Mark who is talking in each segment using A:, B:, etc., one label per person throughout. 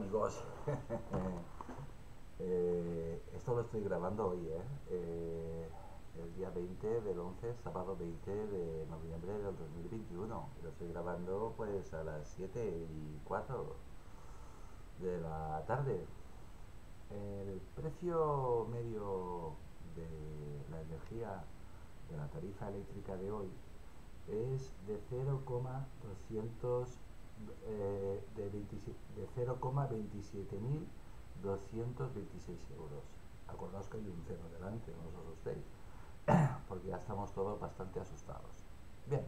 A: amigos? Eh, esto lo estoy grabando hoy, ¿eh? ¿eh? El día 20 del 11, sábado 20 de noviembre del 2021. Lo estoy grabando pues a las 7 y 4 de la tarde. El precio medio de la energía de la tarifa eléctrica de hoy es de 0,200 eh, de, de 0,27.226 euros. Acordaos que hay un cero delante, no os asustéis, porque ya estamos todos bastante asustados. Bien.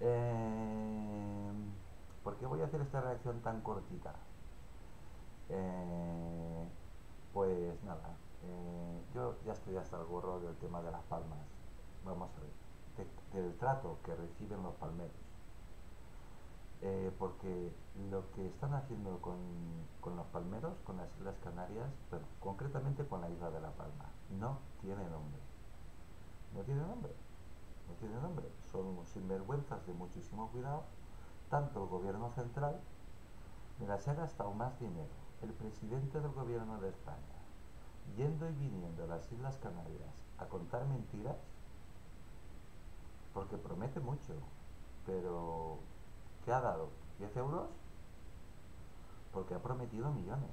A: Eh, ¿Por qué voy a hacer esta reacción tan cortita? Eh, pues nada, yo ya estoy hasta el gorro del tema de las palmas. Vamos a ver, del trato que reciben los palmeros. Eh, porque lo que están haciendo con, los palmeros, con las Islas Canarias, pero concretamente con la isla de La Palma, no tiene nombre. No tiene nombre. No tiene nombre. Son sinvergüenzas de muchísimo cuidado. Tanto el gobierno central, mira, se ha gastado más dinero el presidente del gobierno de España yendo y viniendo a las Islas Canarias a contar mentiras, porque promete mucho, pero ¿qué ha dado? ¿10 euros? Porque ha prometido millones.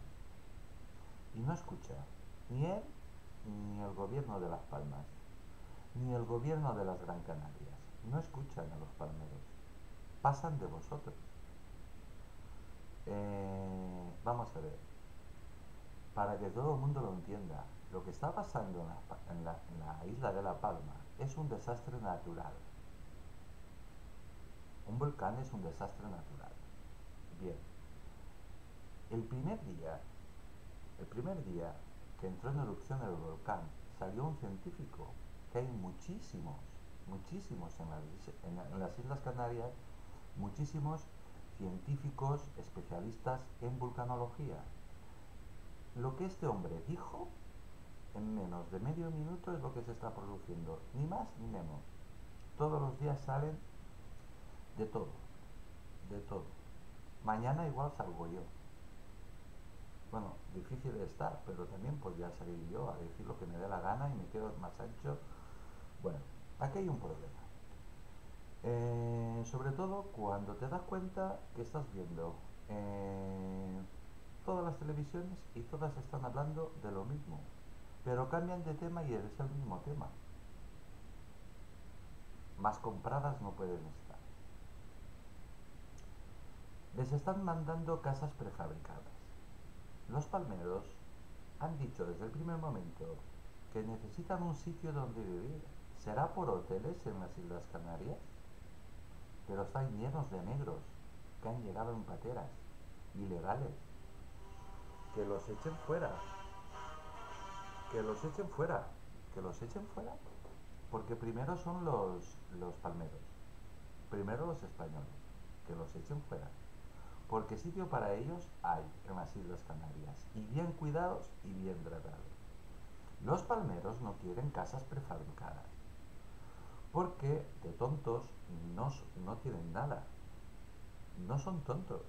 A: Y no escucha, ni él, ni el gobierno de Las Palmas, ni el gobierno de las Gran Canarias. No escuchan a los palmeros. Pasan de vosotros. Eh, vamos a ver para que todo el mundo lo entienda, lo que está pasando en la, isla de La Palma es un desastre natural. Un volcán es un desastre natural. Bien. El primer día, el primer día que entró en erupción el volcán, salió un científico, que hay muchísimos, muchísimos en en las Islas Canarias, muchísimos científicos especialistas en vulcanología, lo que este hombre dijo en menos de medio minuto es lo que se está produciendo, ni más ni menos. Todos los días salen de todo, de todo. Mañana igual salgo yo. Bueno, difícil de estar, pero también podría salir yo a decir lo que me dé la gana y me quedo más ancho. Bueno, aquí hay un problema. Eh, sobre todo cuando te das cuenta que estás viendo eh, todas las televisiones y todas están hablando de lo mismo, pero cambian de tema y es el mismo tema. Más compradas no pueden estar. Les están mandando casas prefabricadas. Los palmeros han dicho desde el primer momento que necesitan un sitio donde vivir. ¿Será por hoteles en las Islas Canarias? Pero están llenos de negros que han llegado en pateras, ilegales que los echen fuera. Que los echen fuera. Que los echen fuera. Porque primero son los, los palmeros. Primero los españoles. Que los echen fuera. Porque sitio para ellos hay en las Islas Canarias. Y bien cuidados y bien tratados. Los palmeros no quieren casas prefabricadas. Porque de tontos no, no tienen nada. No son tontos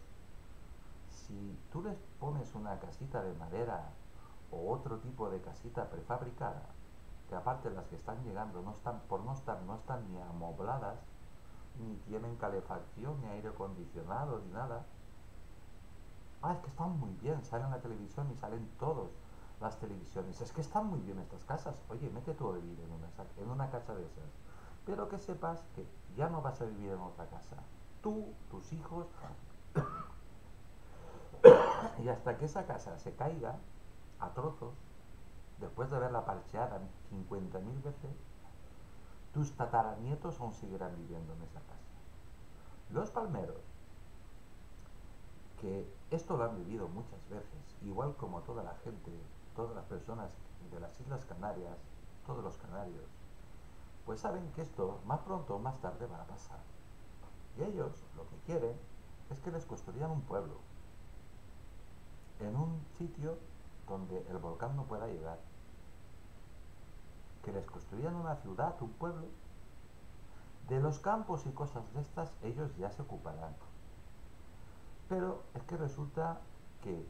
A: si tú les pones una casita de madera o otro tipo de casita prefabricada, que aparte las que están llegando no están, por no estar, no están ni amobladas, ni tienen calefacción, ni aire acondicionado, ni nada. Ah, es que están muy bien, salen en la televisión y salen todos las televisiones. Es que están muy bien estas casas. Oye, mete tú a vivir en una, en una casa de esas. Pero que sepas que ya no vas a vivir en otra casa. Tú, tus hijos, y hasta que esa casa se caiga a trozos, después de haberla parcheada 50.000 veces, tus tataranietos aún seguirán viviendo en esa casa. Los palmeros, que esto lo han vivido muchas veces, igual como toda la gente, todas las personas de las Islas Canarias, todos los canarios, pues saben que esto más pronto o más tarde va a pasar. Y ellos lo que quieren es que les construyan un pueblo, en un sitio donde el volcán no pueda llegar. Que les construyan una ciudad, un pueblo. De los campos y cosas de estas ellos ya se ocuparán. Pero es que resulta que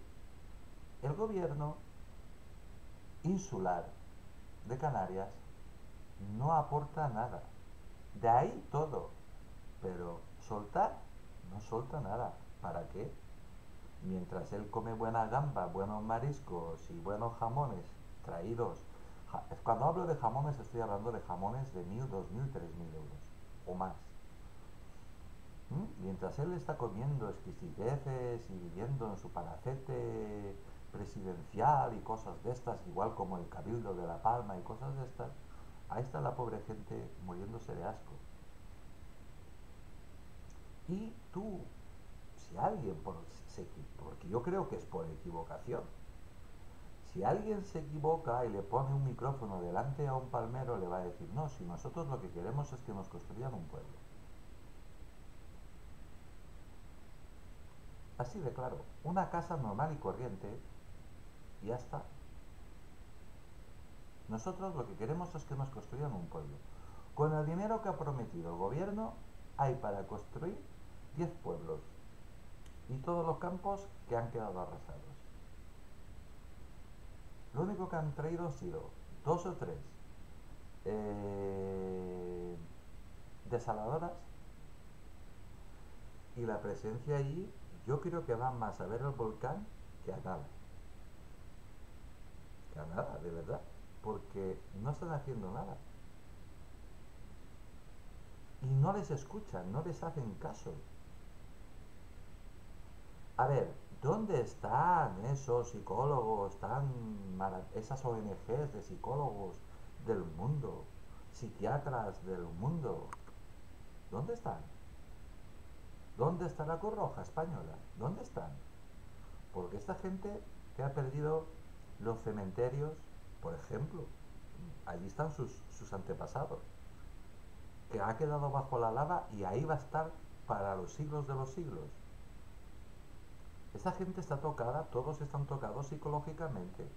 A: el gobierno insular de Canarias no aporta nada. De ahí todo. Pero soltar, no solta nada. ¿Para qué? Mientras él come buena gamba, buenos mariscos y buenos jamones traídos. Cuando hablo de jamones estoy hablando de jamones de mil, dos mil, tres mil euros o más. ¿Mm? Mientras él está comiendo exquisiteces y viviendo en su palacete presidencial y cosas de estas, igual como el Cabildo de La Palma y cosas de estas, ahí está la pobre gente muriéndose de asco. Y tú, si alguien, por, porque yo creo que es por equivocación, si alguien se equivoca y le pone un micrófono delante a un palmero, le va a decir, no, si nosotros lo que queremos es que nos construyan un pueblo. Así de claro, una casa normal y corriente, y ya está. Nosotros lo que queremos es que nos construyan un pueblo. Con el dinero que ha prometido el gobierno, hay para construir 10 pueblos y todos los campos que han quedado arrasados. Lo único que han traído han sido dos o tres eh, desaladoras y la presencia allí yo creo que va más a ver el volcán que a nada. Que a nada, de verdad. Porque no están haciendo nada. Y no les escuchan, no les hacen caso. A ver, ¿dónde están esos psicólogos, tan esas ONGs de psicólogos del mundo, psiquiatras del mundo? ¿Dónde están? ¿Dónde está la Cruz española? ¿Dónde están? Porque esta gente que ha perdido los cementerios, por ejemplo, allí están sus, sus antepasados, que ha quedado bajo la lava y ahí va a estar para los siglos de los siglos. Esta gente está tocada, todos están tocados psicológicamente.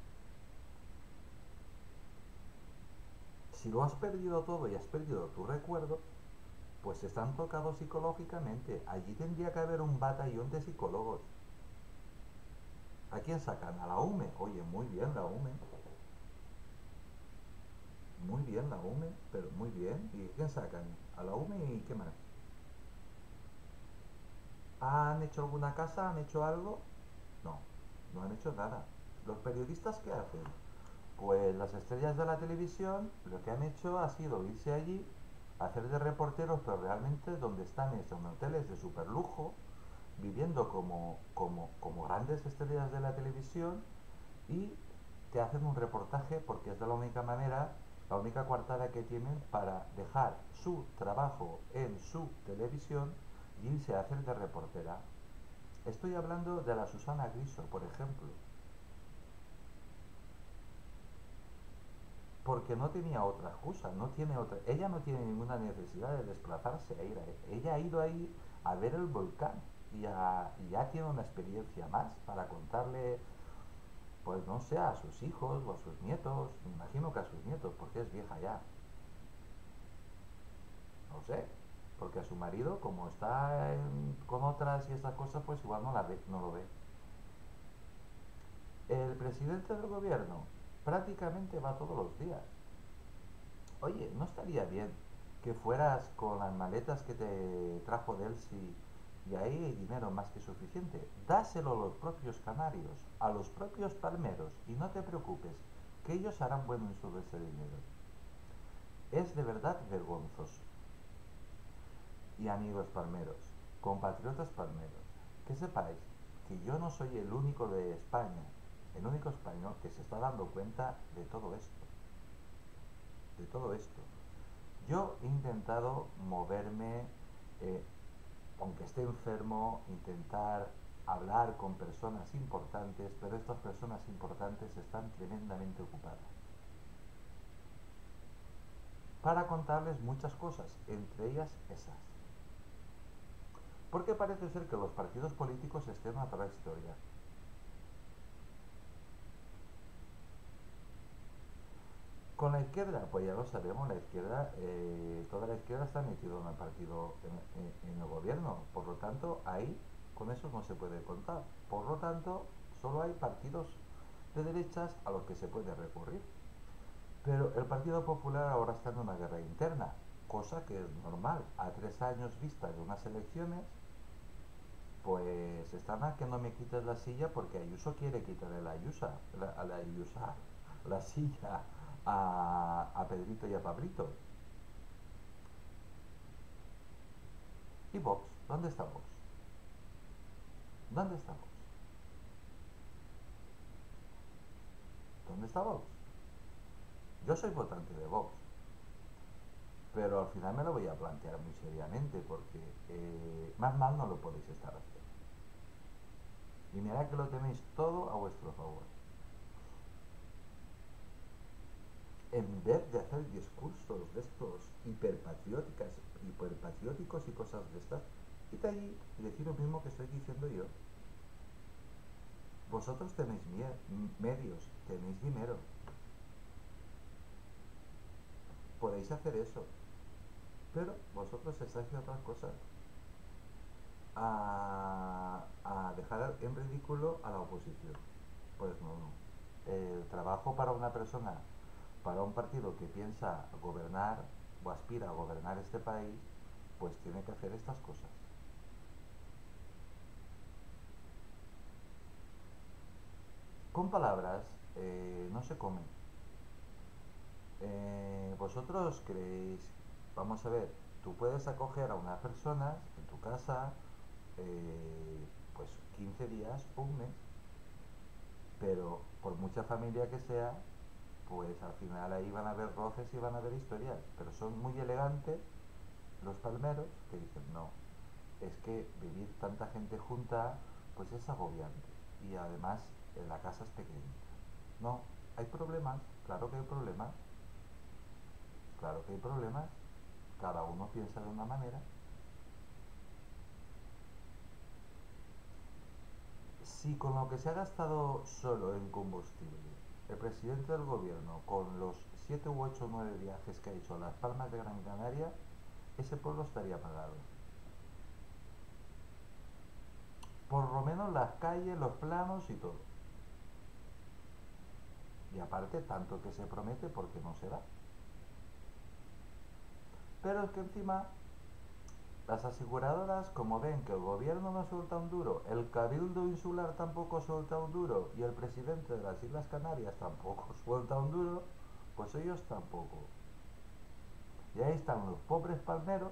A: Si lo has perdido todo y has perdido tu recuerdo, pues están tocados psicológicamente. Allí tendría que haber un batallón de psicólogos. ¿A quién sacan? A la UME. Oye, muy bien la UME. Muy bien la UME, pero muy bien. ¿Y quién sacan? A la UME y qué más. ¿Han hecho alguna casa? ¿Han hecho algo? No, no han hecho nada. ¿Los periodistas qué hacen? Pues las estrellas de la televisión lo que han hecho ha sido irse allí hacer de reporteros, pero realmente donde están es en hoteles de super lujo, viviendo como, como, como grandes estrellas de la televisión y te hacen un reportaje porque es de la única manera, la única coartada que tienen para dejar su trabajo en su televisión y irse a hacer de reportera. Estoy hablando de la Susana Griso, por ejemplo. Porque no tenía otra excusa, no tiene otra, ella no tiene ninguna necesidad de desplazarse a ir a, ella ha ido ahí a ver el volcán y, ya tiene una experiencia más para contarle, pues no sé, a sus hijos o a sus nietos, me imagino que a sus nietos, porque es vieja ya. No sé, porque a su marido, como está con otras y estas cosas, pues igual no, la ve, no lo ve. El presidente del gobierno, prácticamente va todos los días. Oye, ¿no estaría bien que fueras con las maletas que te trajo Delsi y ahí hay dinero más que suficiente? Dáselo a los propios canarios, a los propios palmeros y no te preocupes, que ellos harán buen uso de ese dinero. Es de verdad vergonzoso. Y amigos palmeros, compatriotas palmeros, que sepáis que yo no soy el único de España el único español que se está dando cuenta de todo esto. De todo esto. Yo he intentado moverme, eh, aunque esté enfermo, intentar hablar con personas importantes, pero estas personas importantes están tremendamente ocupadas. Para contarles muchas cosas, entre ellas esas. Porque parece ser que los partidos políticos estén a otra historia. Con la izquierda, pues ya lo sabemos, la izquierda, eh, toda la izquierda está metida en el partido, en, el gobierno, por lo tanto, ahí Con eso no se puede contar. Por lo tanto, solo hay partidos de derechas a los que se puede recurrir. Pero el Partido Popular ahora está en una guerra interna, cosa que es normal. A tres años vista de unas elecciones, pues están a que no me quites la silla porque Ayuso quiere quitarle la Ayusa, la, Ayusa, la silla a, a Pedrito y a Pablito. ¿Y Vox? ¿Dónde está Vox? ¿Dónde está Vox? ¿Dónde está Vox? Yo soy votante de Vox, pero al final me lo voy a plantear muy seriamente porque eh, más mal no lo podéis estar haciendo. Y mirad que lo tenéis todo a vuestro favor. En vez de hacer discursos de estos hiperpatrióticas, hiperpatrióticos y cosas de estas, id allí y decir lo mismo que estoy diciendo yo. Vosotros tenéis medios, tenéis dinero. Podéis hacer eso. Pero vosotros estáis haciendo otras cosas. A, a, dejar en ridículo a la oposición. Pues no, no. El trabajo para una persona, para un partido que piensa gobernar o aspira a gobernar este país, pues tiene que hacer estas cosas. Con palabras eh, no se come. Eh, vosotros creéis, vamos a ver, tú puedes acoger a una persona en tu casa, eh, pues 15 días o un mes, pero por mucha familia que sea, pues al final ahí van a haber roces y van a haber historias, pero son muy elegantes los palmeros que dicen, no, es que vivir tanta gente junta, pues es agobiante y además la casa es pequeñita. No, hay problemas, claro que hay problemas, claro que hay problemas, cada uno piensa de una manera. Si con lo que se ha gastado solo en combustible, el presidente del gobierno, con los 7 u 8 o 9 viajes que ha hecho a Las Palmas de Gran Canaria, ese pueblo estaría pagado. Por lo menos las calles, los planos y todo. Y aparte, tanto que se promete porque no se da. Pero es que encima, las aseguradoras, como ven que el gobierno no suelta un duro, el cabildo insular tampoco suelta un duro y el presidente de las Islas Canarias tampoco suelta un duro, pues ellos tampoco. Y ahí están los pobres palmeros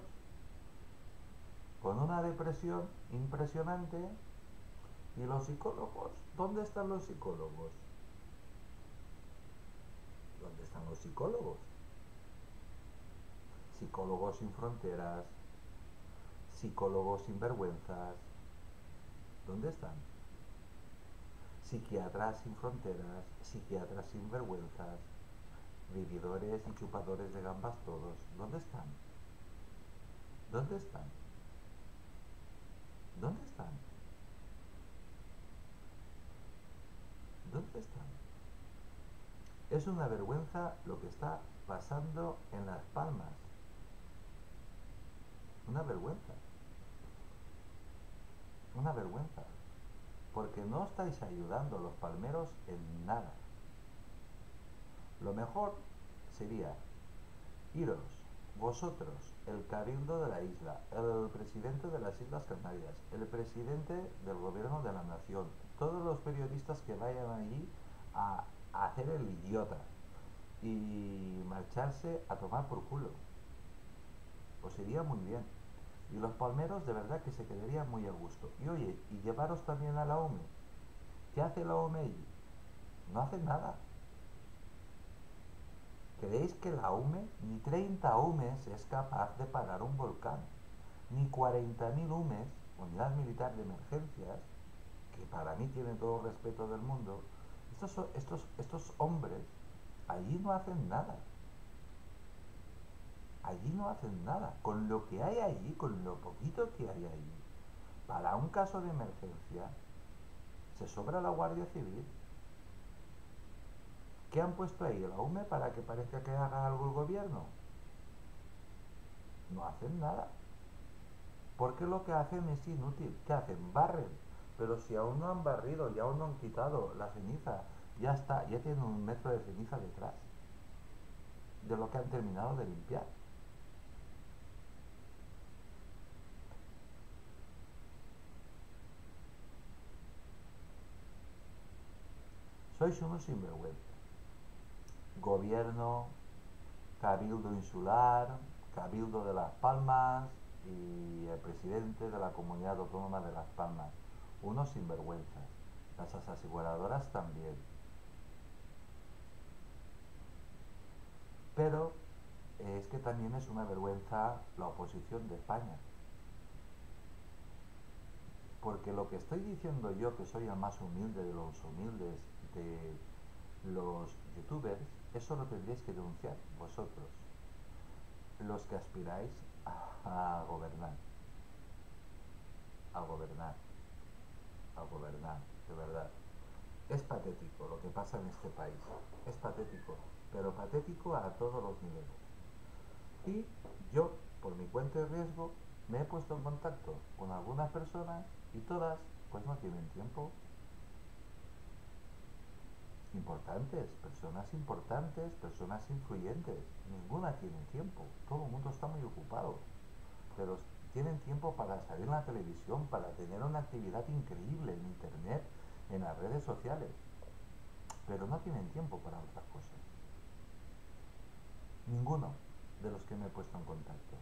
A: con una depresión impresionante. ¿Y los psicólogos? ¿Dónde están los psicólogos? ¿Dónde están los psicólogos? Psicólogos sin fronteras, psicólogos sin vergüenzas. ¿Dónde están? Psiquiatras sin fronteras, psiquiatras sin vergüenzas, vividores y chupadores de gambas todos. ¿Dónde están? ¿Dónde están? ¿Dónde están? ¿Dónde están? Es una vergüenza lo que está pasando en Las Palmas. Una vergüenza. Una vergüenza. Porque no estáis ayudando a los palmeros en nada. Lo mejor sería iros vosotros, el cabildo de la isla, el presidente de las Islas Canarias, el presidente del gobierno de la nación, todos los periodistas que vayan allí a, hacer el idiota y marcharse a tomar por culo. Pues iría muy bien. Y los palmeros de verdad que se quedarían muy a gusto. Y oye, y llevaros también a la OME. ¿Qué hace la OME allí? No hace nada. ¿Creéis que la UME, ni 30 UMES es capaz de parar un volcán? Ni 40.000 UMES, Unidad Militar de Emergencias, que para mí tienen todo el respeto del mundo, estos, estos, estos hombres allí no hacen nada. Allí no hacen nada. Con lo que hay allí, con lo poquito que hay allí, para un caso de emergencia, se sobra la Guardia Civil. ¿Qué han puesto ahí? ¿La UME para que parezca que haga algo el gobierno? No hacen nada. Porque lo que hacen es inútil. ¿Qué hacen? Barren. Pero si aún no han barrido y aún no han quitado la ceniza, ya está, ya tienen un metro de ceniza detrás de lo que han terminado de limpiar. Sois unos sinvergüenza. Gobierno, Cabildo Insular, Cabildo de Las Palmas y el presidente de la Comunidad Autónoma de Las Palmas. Unos sinvergüenzas. Las aseguradoras también. Pero es que también es una vergüenza la oposición de España. Porque lo que estoy diciendo yo, que soy el más humilde de los humildes de los youtubers, eso lo tendréis que denunciar vosotros, los que aspiráis a, gobernar, a gobernar, a gobernar, de verdad. Es patético lo que pasa en este país, es patético, pero patético a todos los niveles. Y yo, por mi cuenta de riesgo, me he puesto en contacto con algunas personas y todas pues no tienen tiempo importantes, personas importantes, personas influyentes. Ninguna tiene tiempo. Todo el mundo está muy ocupado. Pero tienen tiempo para salir en la televisión, para tener una actividad increíble en Internet, en las redes sociales. Pero no tienen tiempo para otras cosas. Ninguno de los que me he puesto en contacto.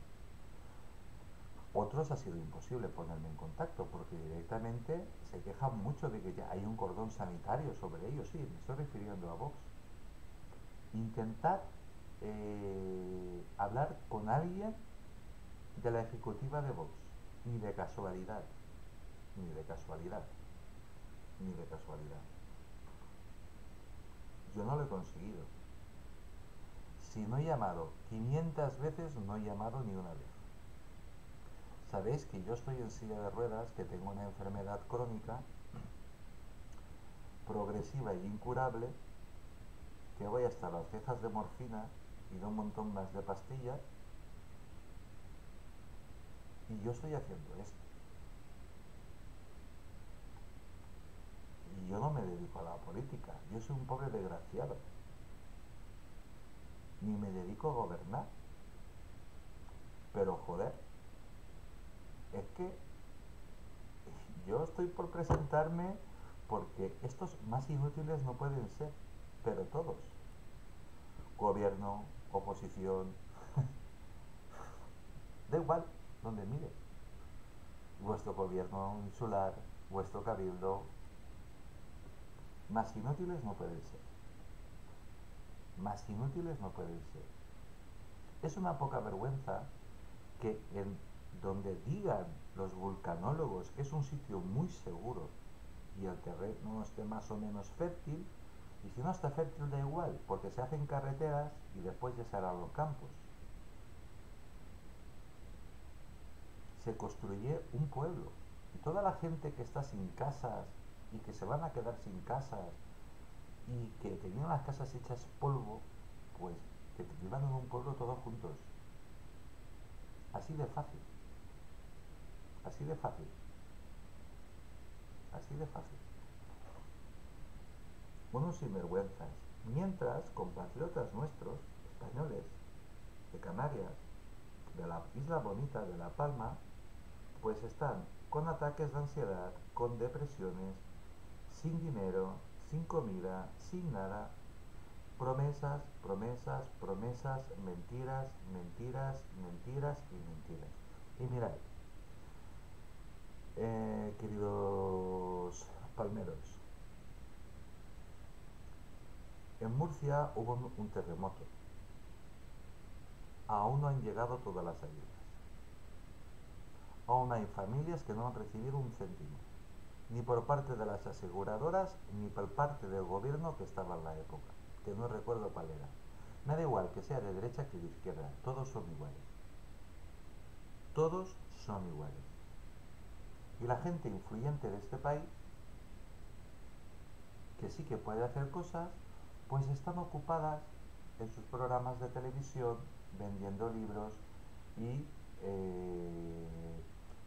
A: Otros ha sido imposible ponerme en contacto porque directamente se quejan mucho de que ya hay un cordón sanitario sobre ellos. Sí, me estoy refiriendo a Vox. Intentar eh, hablar con alguien de la ejecutiva de Vox, ni de casualidad, ni de casualidad, ni de casualidad. Yo no lo he conseguido. Si no he llamado 500 veces, no he llamado ni una vez. Sabéis que yo estoy en silla de ruedas, que tengo una enfermedad crónica, progresiva e incurable, que voy hasta las cejas de morfina y de un montón más de pastillas, y yo estoy haciendo esto. Y yo no me dedico a la política, yo soy un pobre desgraciado. Ni me dedico a gobernar. Pero joder, es que yo estoy por presentarme porque estos más inútiles no pueden ser, pero todos. Gobierno, oposición, da igual donde mire. Vuestro gobierno insular, vuestro cabildo, más inútiles no pueden ser. Más inútiles no pueden ser. Es una poca vergüenza que en donde digan los vulcanólogos es un sitio muy seguro y el terreno esté más o menos fértil, y si no está fértil da igual, porque se hacen carreteras y después ya se harán los campos. Se construye un pueblo y toda la gente que está sin casas y que se van a quedar sin casas y que tenían las casas hechas polvo, pues que vivan en un pueblo todos juntos. Así de fácil. Así de fácil. Así de fácil. Unos sinvergüenzas. Mientras compatriotas nuestros, españoles, de Canarias, de la isla bonita de La Palma, pues están con ataques de ansiedad, con depresiones, sin dinero, sin comida, sin nada, promesas, promesas, promesas, mentiras, mentiras, mentiras y mentiras. Y mirad, eh, queridos palmeros, en Murcia hubo un terremoto. Aún no han llegado todas las ayudas. Aún hay familias que no han recibido un céntimo, ni por parte de las aseguradoras, ni por parte del gobierno que estaba en la época, que no recuerdo cuál era. Me da igual que sea de derecha que de izquierda, todos son iguales. Todos son iguales. Y la gente influyente de este país, que sí que puede hacer cosas, pues están ocupadas en sus programas de televisión, vendiendo libros y eh,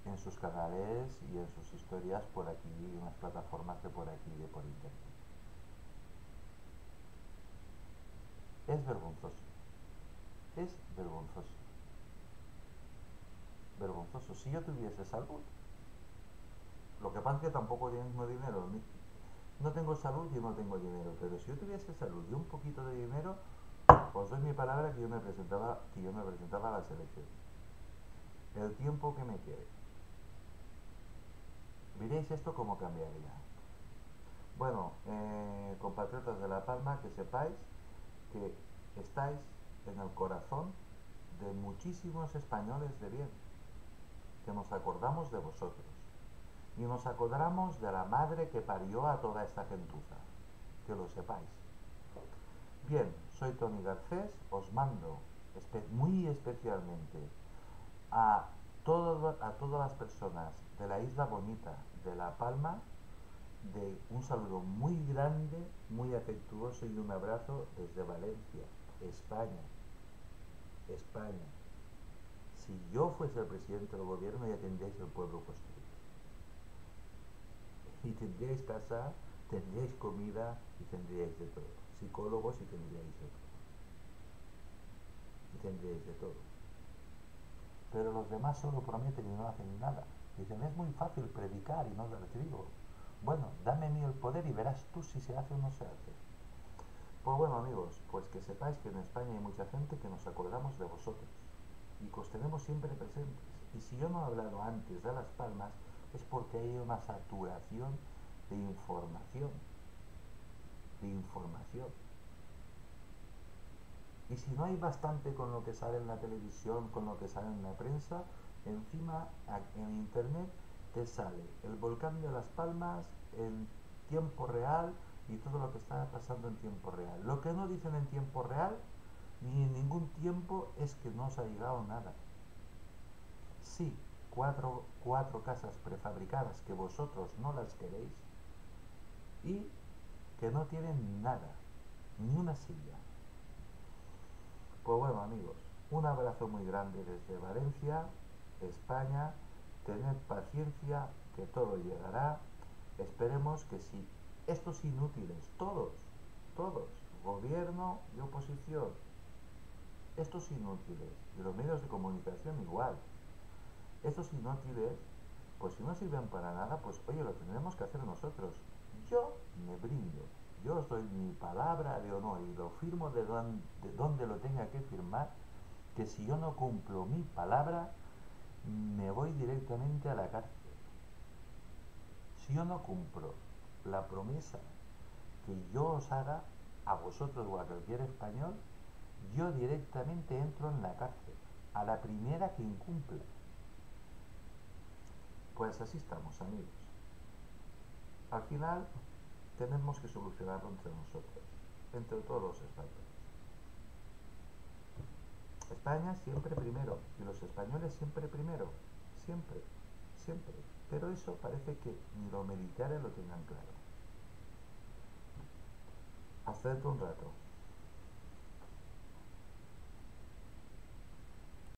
A: en sus canales y en sus historias por aquí, en las plataformas de por aquí, de por internet. Es vergonzoso. Es vergonzoso. Vergonzoso. Si yo tuviese salud, lo que pasa es que tampoco tengo dinero. No tengo salud y no tengo dinero. Pero si yo tuviese salud y un poquito de dinero, os doy mi palabra que yo me presentaba, que yo me presentaba a la selección. El tiempo que me quede. Veréis esto como cambiaría. Bueno, eh, compatriotas de La Palma, que sepáis que estáis en el corazón de muchísimos españoles de bien, que nos acordamos de vosotros y nos acordamos de la madre que parió a toda esta gentuza, que lo sepáis. Bien, soy Tony Garcés, os mando muy especialmente a, a todas las personas de la isla bonita de La Palma, de un saludo muy grande, muy afectuoso y un abrazo desde Valencia, España. España. Si yo fuese el presidente del gobierno ya tendríais el pueblo construido. Y tendríais casa, tendríais comida y tendríais de todo. Psicólogos y tendríais de todo. Y tendríais de todo. Pero los demás solo prometen y no hacen nada. Dicen, es muy fácil predicar y no dar trigo. Bueno, dame a mí el poder y verás tú si se hace o no se hace. Pues bueno amigos, pues que sepáis que en España hay mucha gente que nos acordamos de vosotros y que os tenemos siempre presentes. Y si yo no he hablado antes de Las Palmas es porque hay una saturación de información. De información. Y si no hay bastante con lo que sale en la televisión, con lo que sale en la prensa, encima en internet te sale el volcán de Las Palmas en tiempo real y todo lo que está pasando en tiempo real. Lo que no dicen en tiempo real ni en ningún tiempo es que no os ha llegado nada. Sí, cuatro, cuatro casas prefabricadas que vosotros no las queréis y que no tienen nada, ni una silla. Pues bueno amigos, un abrazo muy grande desde Valencia, España, tened paciencia que todo llegará. Esperemos que si estos inútiles, todos, todos, gobierno y oposición, estos inútiles, de los medios de comunicación igual, estos inútiles, pues si no sirven para nada, pues oye, lo tendremos que hacer nosotros. Yo me brindo, yo os doy mi palabra de honor y lo firmo de de donde lo tenga que firmar, que si yo no cumplo mi palabra, me voy directamente a la cárcel. Si yo no cumplo la promesa que yo os haga a vosotros o a cualquier español, yo directamente entro en la cárcel, a la primera que incumple. Pues así estamos, amigos. Al final tenemos que solucionarlo entre nosotros, entre todos los españoles. España siempre primero y los españoles siempre primero, siempre, siempre. Pero eso parece que ni los militares lo tengan claro. Hasta dentro un rato.